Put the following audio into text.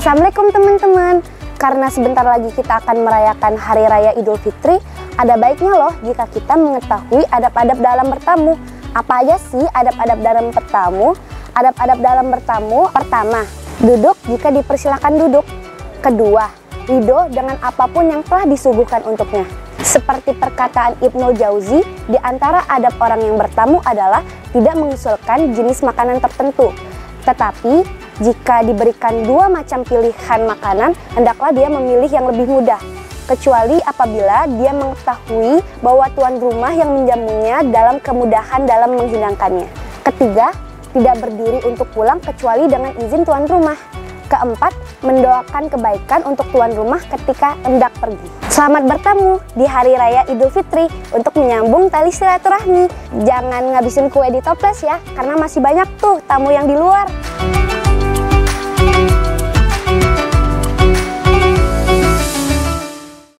Assalamualaikum teman-teman. Karena sebentar lagi kita akan merayakan Hari Raya Idul Fitri, ada baiknya loh jika kita mengetahui adab-adab dalam bertamu. Apa aja sih adab-adab dalam bertamu? Adab-adab dalam bertamu, pertama, duduk jika dipersilakan duduk. Kedua, ridho dengan apa pun yang telah disuguhkan untuknya. Seperti perkataan Ibnu Jauzi, di antara adab orang yang bertamu adalah tidak mengusulkan jenis makanan tertentu. Tetapi, jika diberikan dua macam pilihan makanan, hendaklah dia memilih yang lebih mudah. Kecuali apabila dia mengetahui bahwa tuan rumah yang menjamunya dalam kemudahan dalam menghidangkannya. Ketiga, tidak berdiri untuk pulang kecuali dengan izin tuan rumah. Keempat, mendoakan kebaikan untuk tuan rumah ketika hendak pergi. Selamat bertemu di Hari Raya Idul Fitri untuk menyambung tali silaturahmi. Jangan ngabisin kue di toples ya, karena masih banyak tuh tamu yang di luar.